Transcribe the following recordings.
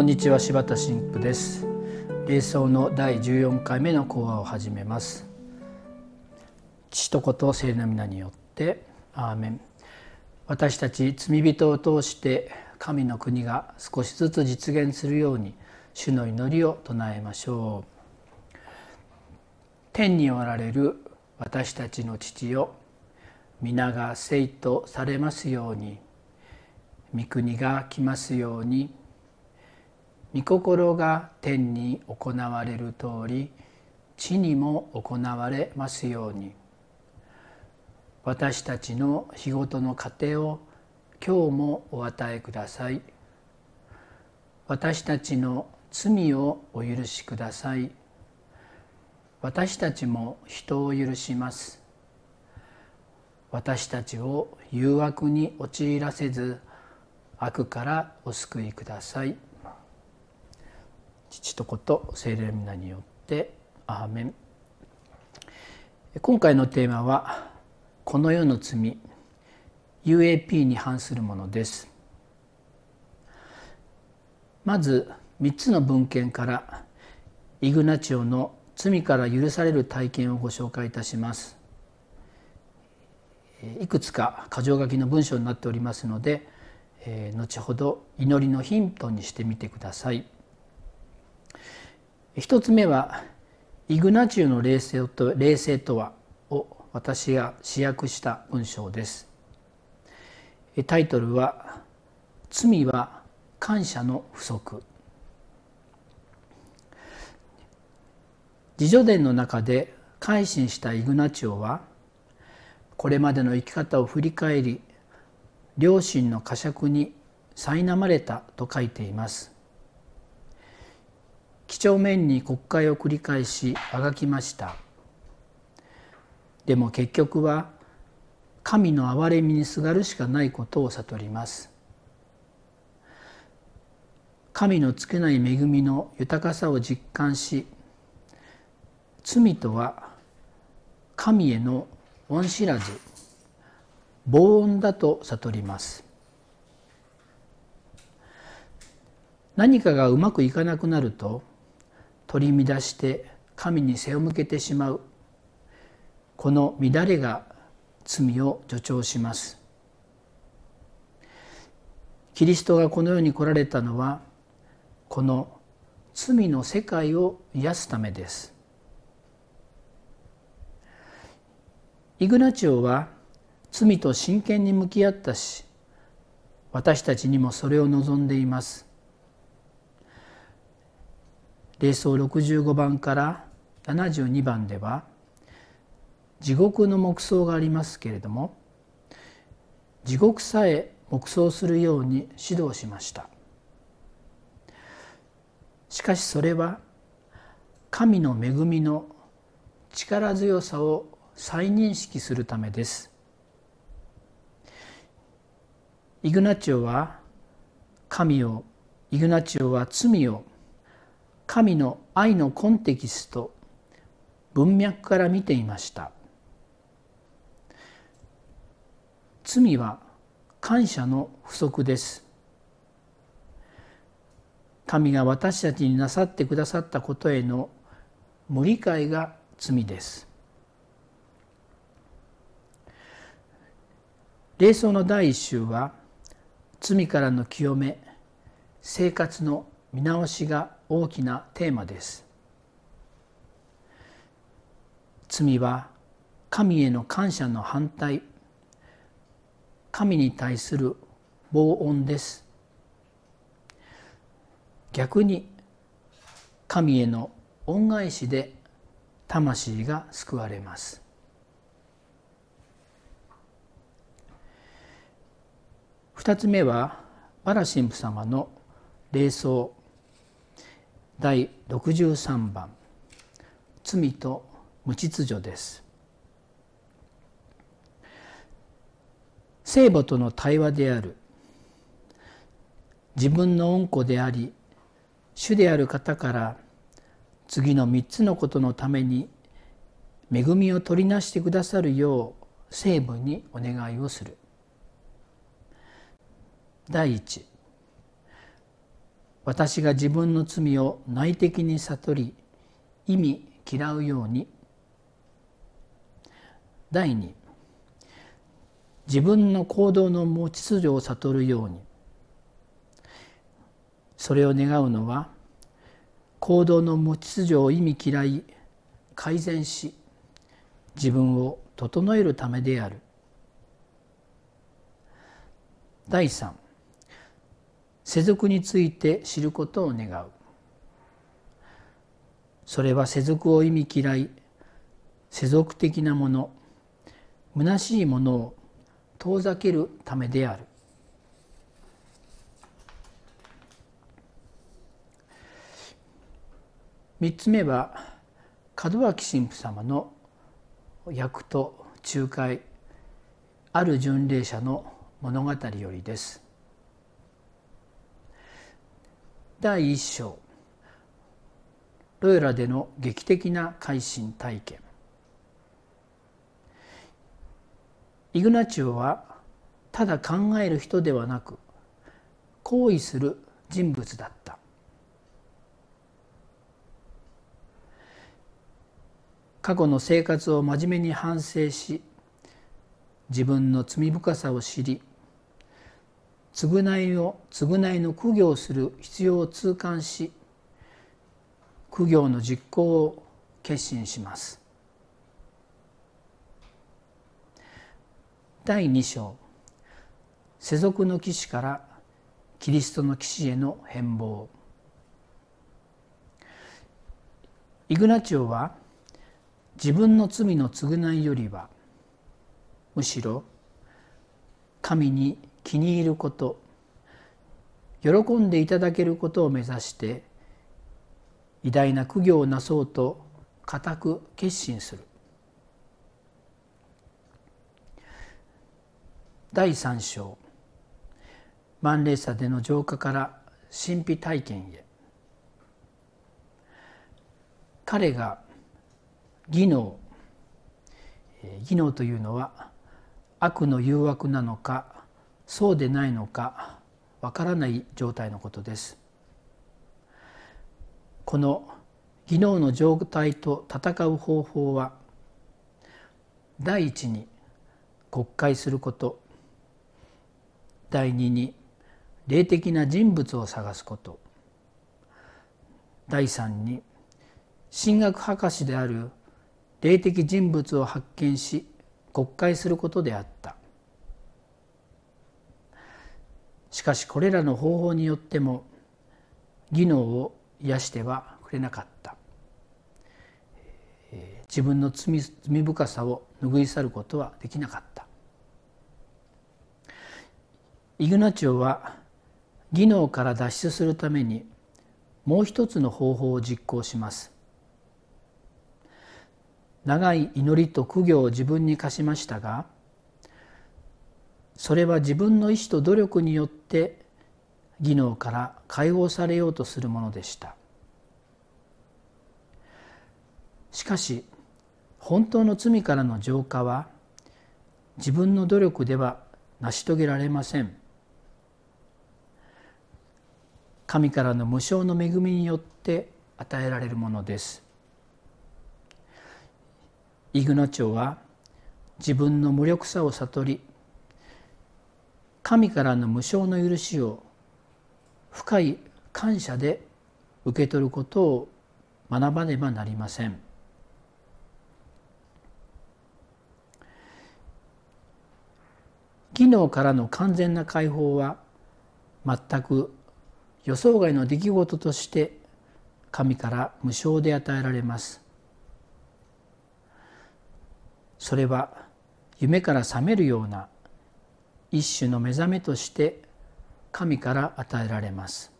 こんにちは柴田真福です。瞑想の第14回目の講話を始めます。父と子と聖な皆によってアーメン。私たち罪人を通して神の国が少しずつ実現するように主の祈りを唱えましょう。天におられる私たちの父よ皆が聖とされますように御国が来ますように御心が天に行われる通り地にも行われますように。私たちの日ごとの糧を今日もお与えください。私たちの罪をお許しください。私たちも人を許します。私たちを誘惑に陥らせず悪からお救いください。父と子と聖霊皆によってアーメン。今回のテーマはこの世の罪 UAP に反するものです。まず3つの文献からイグナチオの罪から許される体験をご紹介いたします。いくつか箇条書きの文章になっておりますのでえー、後ほど祈りのヒントにしてみてください。一つ目はイグナチューの霊性と霊性とはを私が試訳した文章です。タイトルは罪は感謝の不足。自助伝の中で改心したイグナチオはこれまでの生き方を振り返り両親の呵責に苛まれたと書いています几帳面に国会を繰り返しあがきました。でも結局は神の憐れみにすがるしかないことを悟ります。神のつけない恵みの豊かさを実感し罪とは神への恩知らず防音だと悟ります。何かがうまくいかなくなると取り乱して神に背を向けてしまう。この乱れが罪を助長します。キリストがこの世に来られたのはこの罪の世界を癒すためです。イグナチオは罪と真剣に向き合ったし私たちにもそれを望んでいます。霊装65番から72番では地獄の黙想がありますけれども地獄さえ黙想するように指導しました。しかしそれは神の恵みの力強さを再認識するためです。イグナチオは神をイグナチオは罪を神の愛のコンテキスト文脈から見ていました。罪は感謝の不足です。神が私たちになさってくださったことへの無理解が罪です。霊想の第一週は罪からの清め生活の見直しが大きなテーマです。罪は神への感謝の反対。神に対する防音です。逆に神への恩返しで魂が救われます。2つ目はバラ神父様の霊装第63番「罪と無秩序」です。聖母との対話である。自分の恩子であり主である方から次の3つのことのために恵みを取りなしてくださるよう聖母にお願いをする。私私が自分の罪を内的に悟り意味嫌うように。第二自分の行動の持ち秩序を悟るように。それを願うのは行動の持ち秩序を意味嫌い改善し自分を整えるためである。第三世俗について知ることを願う。それは世俗を意味嫌い世俗的なもの虚しいものを遠ざけるためである。三つ目は門脇神父様の役と仲介ある巡礼者の物語よりです。第一章。ロイラでの劇的な改心体験。イグナチオはただ考える人ではなく行為する人物だった。過去の生活を真面目に反省し自分の罪深さを知り償いを償いの苦行をする必要を痛感し苦行の実行を決心します。第2章。世俗の騎士からキリストの騎士への変貌。イグナチオは自分の罪の償いよりはむしろ神に気に入ること喜んでいただけることを目指して偉大な苦行をなそうと固く決心する。第三章。万霊差での浄化から神秘体験へ。彼が技能技能というのは悪の誘惑なのかそうでないのかわからない状態のことです。この技能の状態と戦う方法は第一に国会すること第二に霊的な人物を探すこと第三に神学博士である霊的人物を発見し国会することであったしかしこれらの方法によっても技能を癒してはくれなかった。自分の罪罪深さを拭い去ることはできなかった。イグナチオは技能から脱出するためにもう一つの方法を実行します。長い祈りと苦行を自分に課しましたがそれは自分の意志と努力によって技能から解放されようとするものでした。しかし本当の罪からの浄化は自分の努力では成し遂げられません。神からの無償の恵みによって与えられるものです。イグナチョは自分の無力さを悟り神からの無償の許しを深い感謝で受け取ることを学ばねばなりません。技能からの完全な解放は全く予想外の出来事として神から無償で与えられます。それは夢から覚めるような一種の目覚めとして神から与えられます。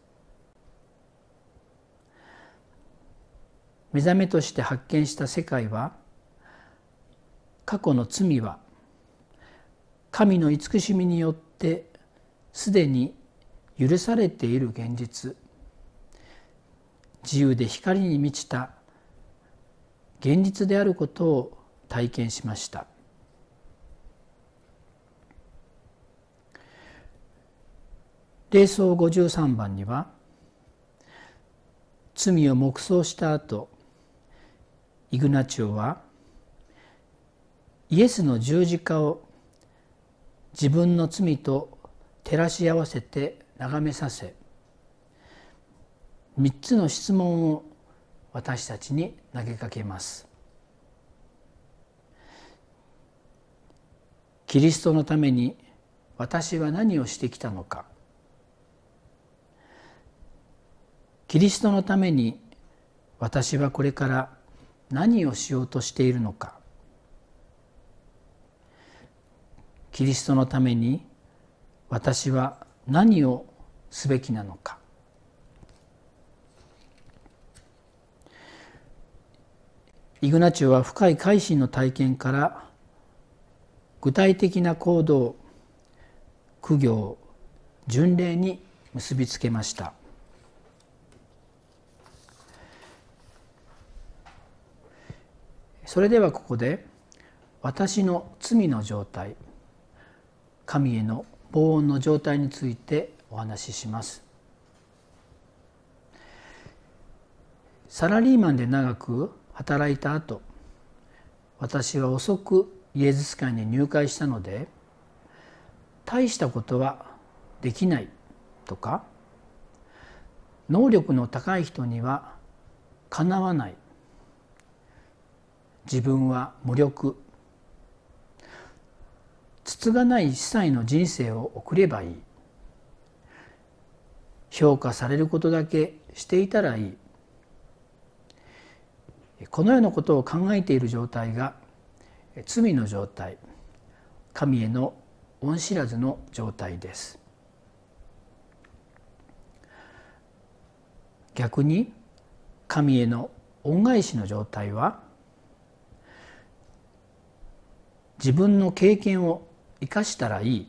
目覚めとして発見した世界は過去の罪は神の慈しみによってすでに許されている現実。自由で光に満ちた現実であることを体験しました。霊装53番には罪を黙想した後イグナチオはイエスの十字架を自分の罪と照らし合わせて眺めさせ3つの質問を私たちに投げかけます。キリストのために私は何をしてきたのか。キリストのために私はこれから何をしようとしているのか。キリストのために私は何をすべきなのか。イグナチオは深い改心の体験から具体的な行動苦行巡礼に結びつけました。それではここで私の罪の状態神への防音の状態についてお話しします。サラリーマンで長く働いた後私は遅くイエズス会に入会したので大したことはできないとか能力の高い人にはかなわない自分は無力。つがない一切の人生を送ればいい。評価されることだけしていたらいい。このようなことを考えている状態が罪の状態。神への恩知らずの状態です。逆に神への恩返しの状態は自分の経験を生かしたらいい。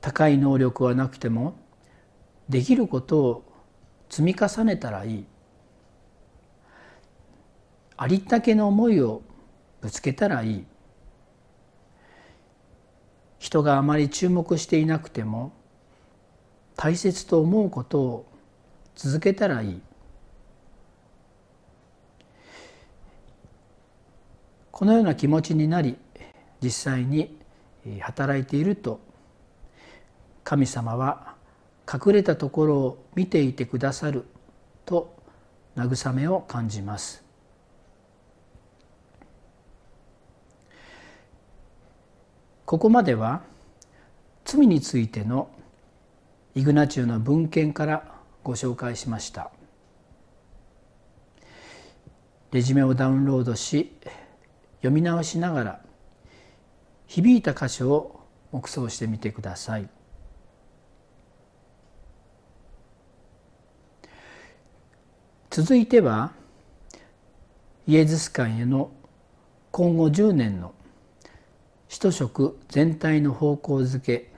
高い能力はなくてもできることを積み重ねたらいい。ありったけの思いをぶつけたらいい。人があまり注目していなくても大切と思うことを続けたらいい。このような気持ちになり実際に働いていると神様は隠れたところを見ていてくださると慰めを感じます。ここまでは罪についてのイグナチュの文献からご紹介しましたレジュメをダウンロードし読み直しながら響いた箇所を黙想してみてください続いてはイエズス会への今後10年の使徒職全体の方向づけ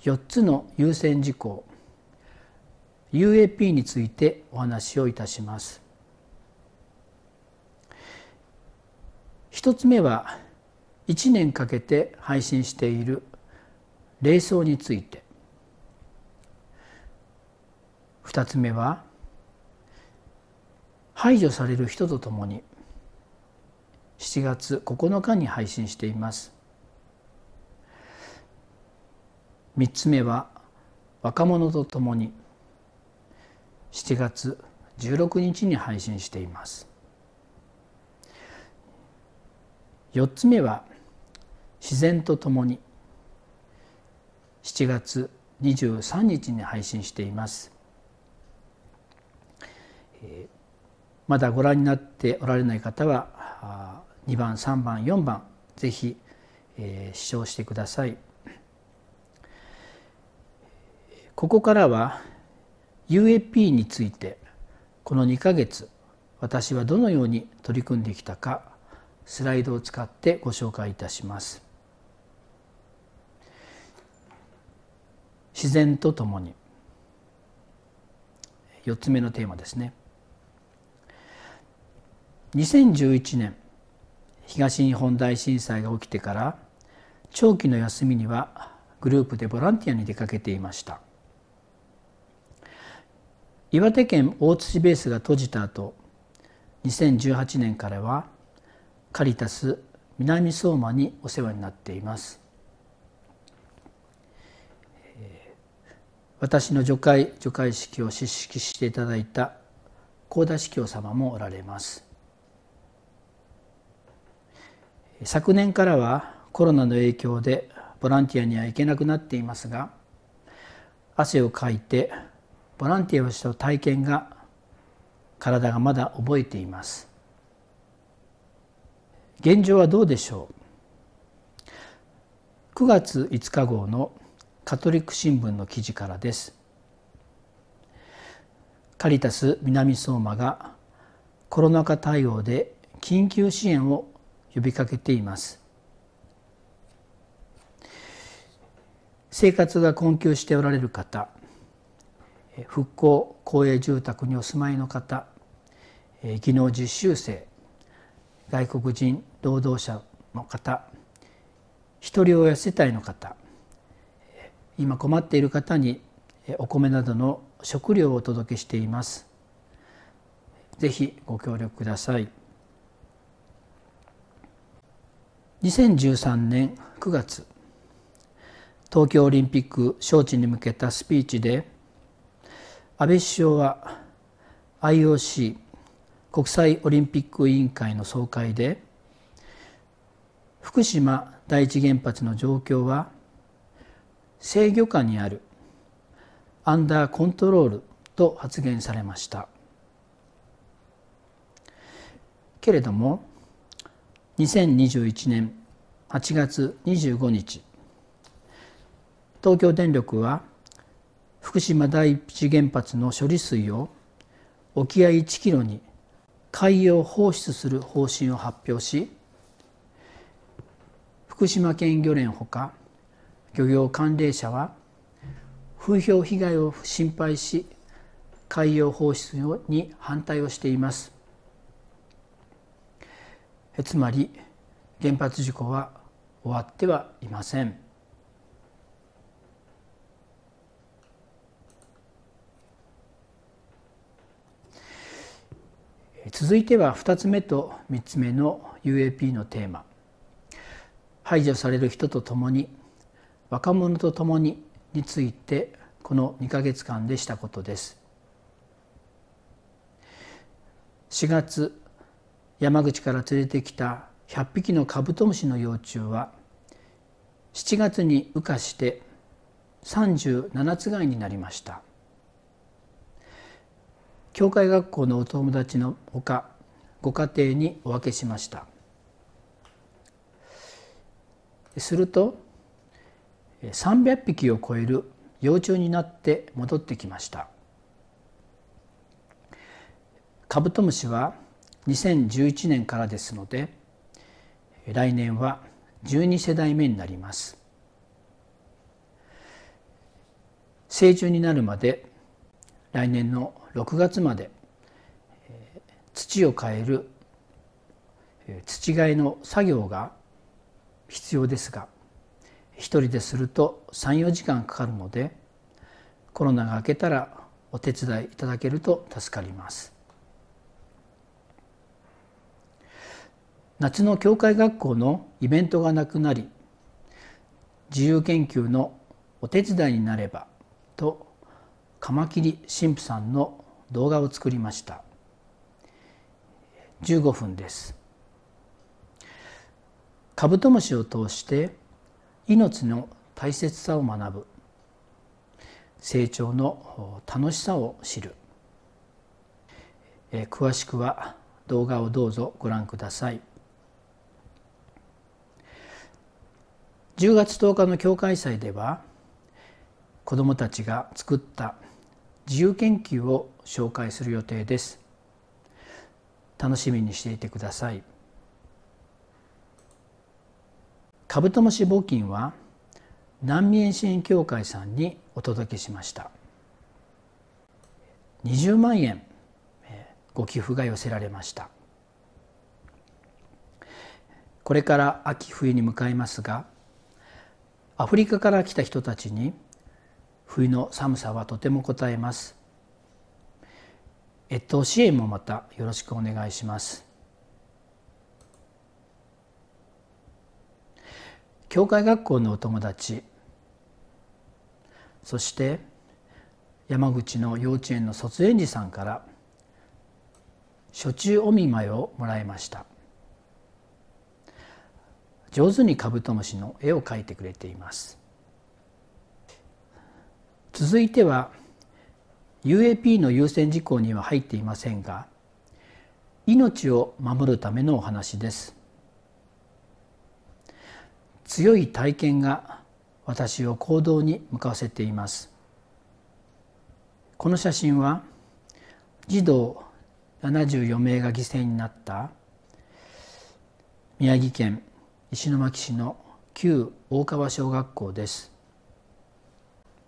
4つの優先事項 UAP についてお話をいたします。一つ目は1年かけて配信している霊想について。2つ目は排除される人とともに7月9日に配信しています。3つ目は若者とともに7月16日に配信しています。4つ目は自然とともに7月23日に配信しています。まだご覧になっておられない方は2番3番4番ぜひ視聴してください。ここからは UAP についてこの2ヶ月私はどのように取り組んできたかスライドを使ってご紹介いたします。自然とともに。4つ目のテーマですね。2011年東日本大震災が起きてから長期の休みにはグループでボランティアに出かけていました。岩手県大槌ベースが閉じた後2018年からはカリタス南相馬にお世話になっています。私の除会除会式を叱式していただいた高田司教様もおられます。昨年からはコロナの影響でボランティアには行けなくなっていますが汗をかいてボランティアをした体験が体がまだ覚えています。現状はどうでしょう？9月5日号のカトリック新聞の記事からです。カリタス南相馬がコロナ禍対応で緊急支援を呼びかけています。生活が困窮しておられる方復興公営住宅にお住まいの方技能実習生外国人労働者の方一人親世帯の方今困っている方にお米などの食料をお届けしています。ぜひご協力ください。2013年9月東京オリンピック招致に向けたスピーチで安倍首相は IOC 国際オリンピック委員会の総会で福島第一原発の状況は制御下にあるアンダーコントロールと発言されました。けれども2021年8月25日東京電力は福島第一原発の処理水を沖合1キロに海洋放出する方針を発表し福島県漁連ほか漁業関連者は風評被害を心配し海洋放出に反対をしていますつまり原発事故は終わってはいません。続いては2つ目と3つ目の UAP のテーマ排除される人と共に若者と共にについてこの2か月間でしたことです。4月山口から連れてきた100匹のカブトムシの幼虫は7月に羽化して37つがいになりました。教会学校のお友達のほかご家庭にお分けしました。すると300匹を超える幼虫になって戻ってきました。カブトムシは2011年からですので来年は12世代目になります。成虫になるまで来年の6月まで土を変える土替えの作業が必要ですが一人ですると34時間かかるのでコロナが明けたらお手伝いいただけると助かります。夏の教会学校のイベントがなくなり自由研究のお手伝いになればとカマキリ神父さんの動画を作りました。15分です。カブトムシを通して命の大切さを学ぶ。成長の楽しさを知る。詳しくは動画をどうぞご覧ください。10月10日の教会祭では子どもたちが作った自由研究を紹介する予定です。楽しみにしていてください。カブトムシ募金は難民支援協会さんにお届けしました。20万円ご寄付が寄せられました。これから秋冬に向かいますがアフリカから来た人たちに冬の寒さはとてもこたえます。越冬支援もまたよろしくお願いします。教会学校のお友達。そして山口の幼稚園の卒園児さんから初中お見舞いをもらいました。上手にカブトムシの絵を描いてくれています。続いては UAP の優先事項には入っていませんが命を守るためのお話です。強い体験が私を行動に向かわせています。この写真は児童74名が犠牲になった宮城県石巻市の旧大川小学校です。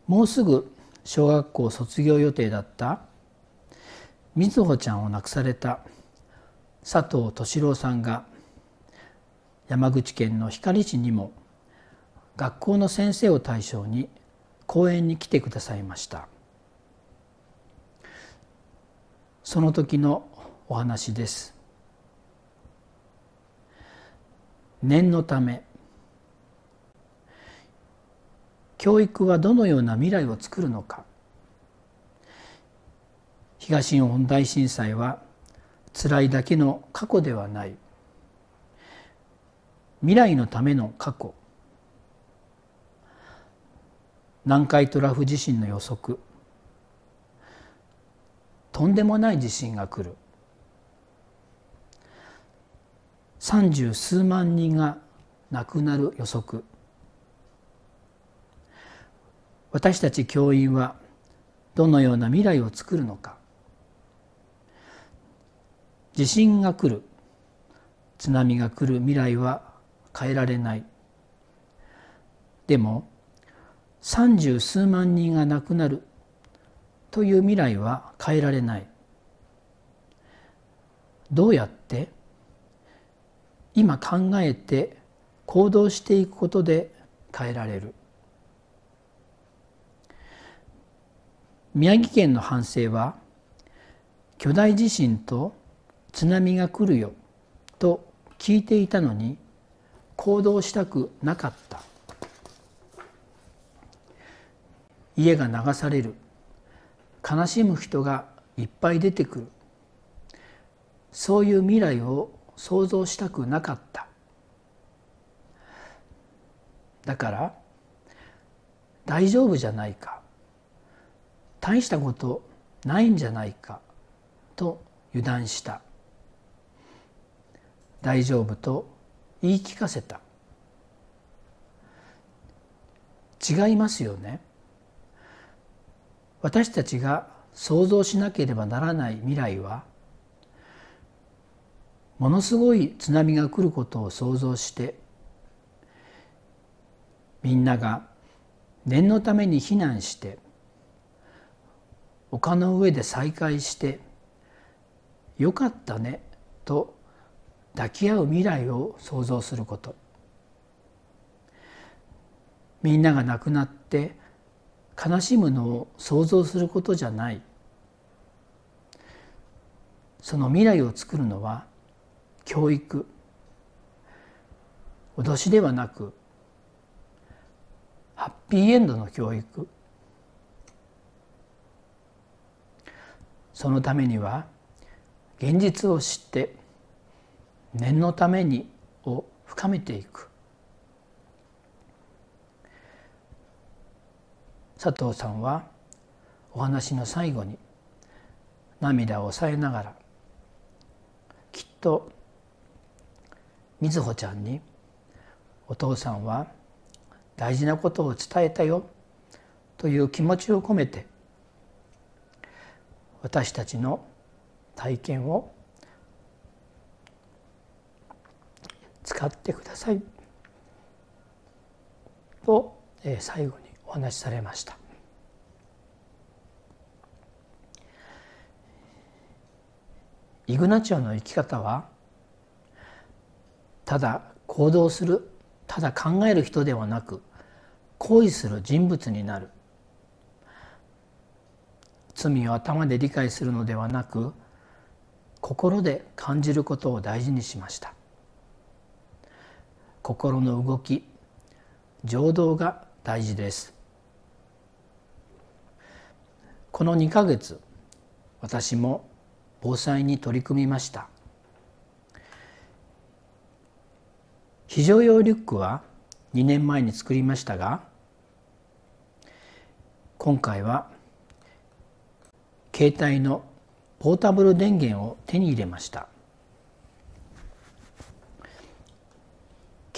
もうすぐ小学校卒業予定だったみずほちゃんを亡くされた佐藤敏郎さんが山口県の光市にも学校の先生を対象に講演に来てくださいました。その時のお話です。念のため教育はどのような未来を作るのか。東日本大震災は辛いだけの過去ではない。未来のための過去。南海トラフ地震の予測。とんでもない地震が来る。三十数万人が亡くなる予測。私たち教員はどのような未来を作るのか。地震が来る。津波が来る未来は変えられない。でも三十数万人が亡くなるという未来は変えられない。どうやって今考えて行動していくことで変えられる。宮城県の反省は巨大地震と津波が来るよと聞いていたのに行動したくなかった。家が流される。悲しむ人がいっぱい出てくる。そういう未来を想像したくなかった。だから大丈夫じゃないか。大したことないんじゃないか。と油断した。大丈夫と言い聞かせた。違いますよね。私たちが想像しなければならない未来はものすごい津波が来ることを想像してみんなが念のために避難して丘の上で再会して「よかったね」と抱き合う未来を想像すること。みんなが亡くなって悲しむのを想像することじゃない。その未来を作るのは教育。脅しではなくハッピーエンドの教育。そのためには現実を知って念のためにを深めていく。佐藤さんはお話の最後に涙を抑えながらきっとみずほちゃんに「お父さんは大事なことを伝えたよ」という気持ちを込めて私たちの体験を使ってください。と最後にお話しされました。イグナチオの生き方はただ行動するただ考える人ではなく行為する人物になる。罪を頭で理解するのではなく心で感じることを大事にしました。心の動き情動が大事です。この2ヶ月私も防災に取り組みました。非常用リュックは2年前に作りましたが今回は携帯のポータブル電源を手に入れました。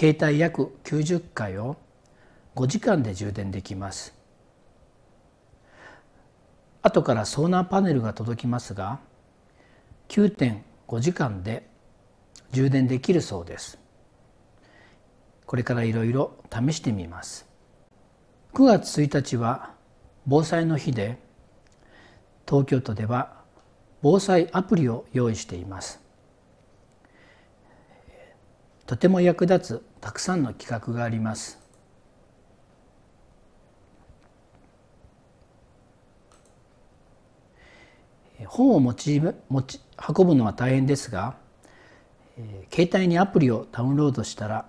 携帯約90回を5時間で充電できます。後からソーナーパネルが届きますが9.5時間で充電できるそうです。これからいろいろ試してみます。9月1日は防災の日で東京都では防災アプリを用意しています。とても役立つたくさんの企画があります。本を持ち持ち運ぶのは大変ですが、えー、携帯にアプリをダウンロードしたら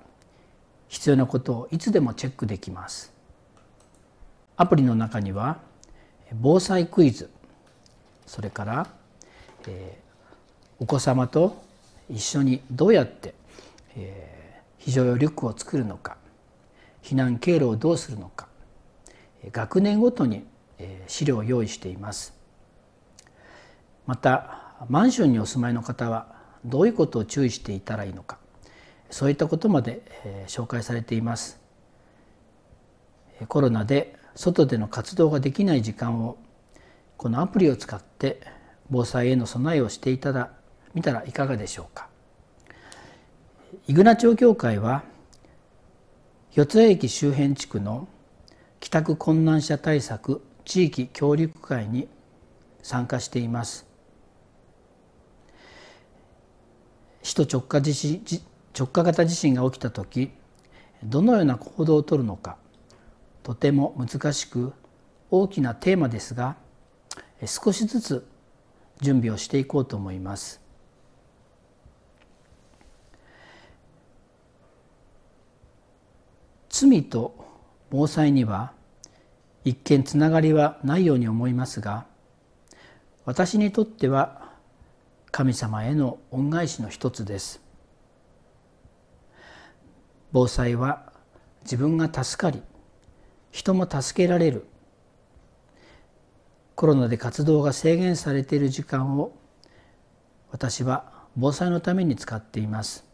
必要なことをいつでもチェックできます。アプリの中には防災クイズそれから、えー、お子様と一緒にどうやって、えー、非常用リュックを作るのか避難経路をどうするのか学年ごとに資料を用意しています。またマンションにお住まいの方はどういうことを注意していたらいいのかそういったことまで紹介されています。コロナで外での活動ができない時間をこのアプリを使って防災への備えをしていただ見たらいかがでしょうか。イグナ町協会は四ツ谷駅周辺地区の帰宅困難者対策地域協力会に参加しています首都直下地震直下型地震が起きた時どのような行動をとるのかとても難しく大きなテーマですが少しずつ準備をしていこうと思います。罪と防災には一見つながりはないように思いますが私にとっては神様への恩返しの一つです。防災は自分が助かり人も助けられる。コロナで活動が制限されている時間を私は防災のために使っています。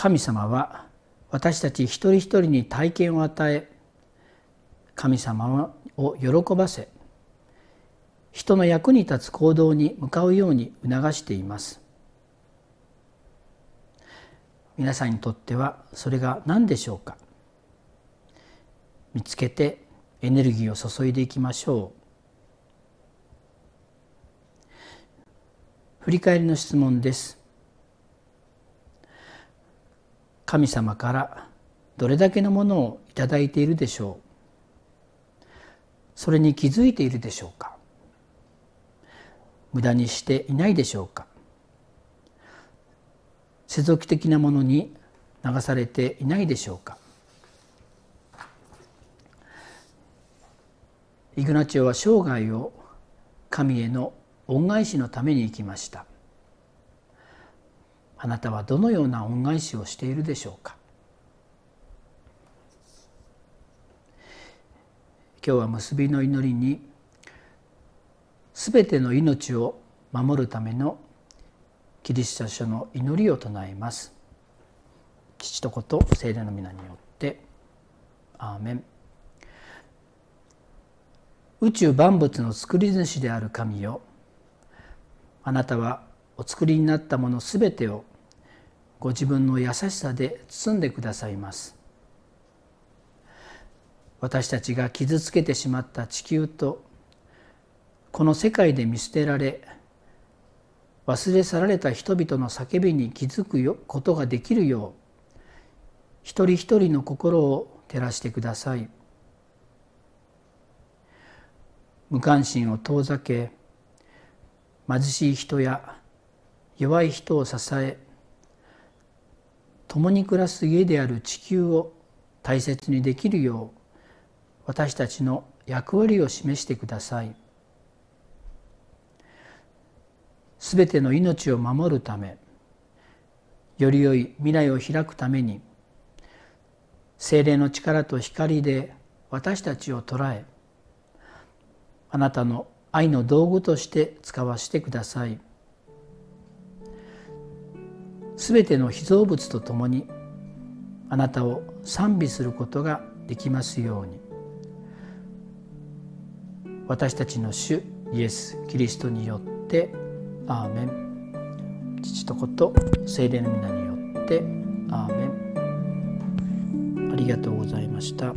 神様は私たち一人一人に体験を与え神様を喜ばせ人の役に立つ行動に向かうように促しています。皆さんにとってはそれが何でしょうか？見つけてエネルギーを注いでいきましょう。振り返りの質問です。神様からどれだけのものをいただいているでしょう。それに気づいているでしょうか。無駄にしていないでしょうか。世俗的なものに流されていないでしょうか。イグナチオは生涯を神への恩返しのために生きました。あなたはどのような恩返しをしているでしょうか？今日は結びの祈りにすべての命を守るためのキリスト書の祈りを唱えます。父と子と聖霊の皆によって。アーメン。宇宙万物の作り主である神よ。あなたはお作りになったものすべてをご自分の優しさで包んでくださいます。私たちが傷つけてしまった地球とこの世界で見捨てられ忘れ去られた人々の叫びに気づくことができるよう一人一人の心を照らしてください。無関心を遠ざけ貧しい人や弱い人を支え共に暮らす家である地球を大切にできるよう私たちの役割を示してください。すべての命を守るためより良い未来を開くために精霊の力と光で私たちを捉えあなたの愛の道具として使わせてくださいすべての被造物とともにあなたを賛美することができますように。私たちの主イエス・キリストによってアーメン。父と子と聖霊の皆によってアーメン。ありがとうございました。